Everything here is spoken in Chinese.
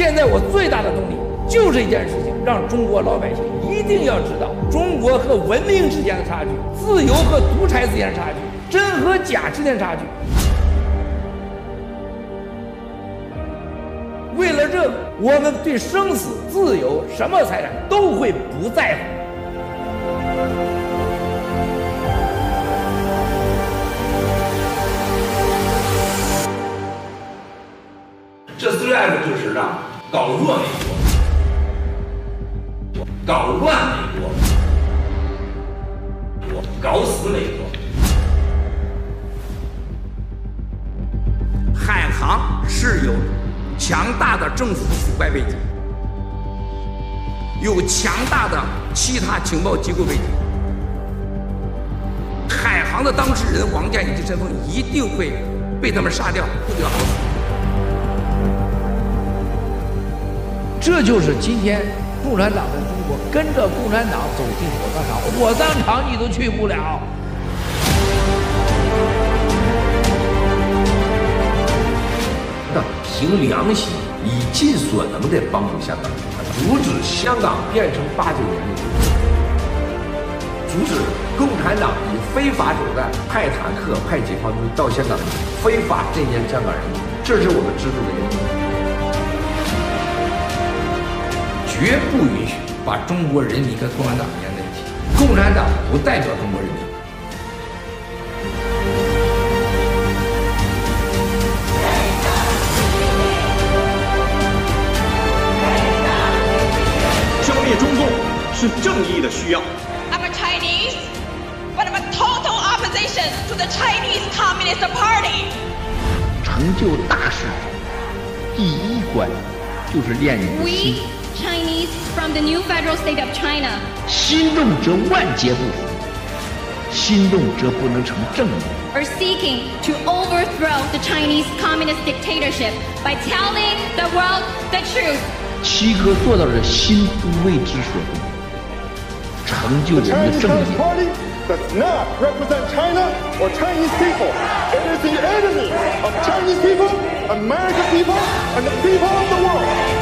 现在我最大的动力就是一件事情，让中国老百姓一定要知道中国和文明之间的差距，自由和独裁之间的差距，真和假之间的差距。为了这个，我们对生死、自由、什么财产都会不在乎。这最爱的就是让搞弱美国，搞乱美国，搞死美国。海航是有强大的政府腐败背景，有强大的其他情报机构背景。海航的当事人王健以及陈峰一定会被他们杀掉，不得好死。这就是今天共产党在中国跟着共产党走进火葬场，火葬场你都去不了。那凭良心，以尽所能的帮助香港，阻止香港变成八九年的中国阻止共产党以非法手段派坦克、派解放军到香港非法镇压香港人民，这是我们制度的原因。绝不允许把中国人民跟共产党连在一起。共产党不代表中国人民。消灭中共是正义的需要。I'm a Chinese, but I'm a total opposition to the Chinese Communist Party. 成就大事，第一关就是练你的心。We Chinese from the new federal state of China 心动则万劫不复，心动则不能成正义。 are seeking to overthrow the Chinese communist dictatorship by telling the world the truth. 七哥做到了心不为之所动，成就人的 Chinese 正 Communist 义。 Party does not represent China or Chinese people. It is the enemy of Chinese people, American people, and the people of the world.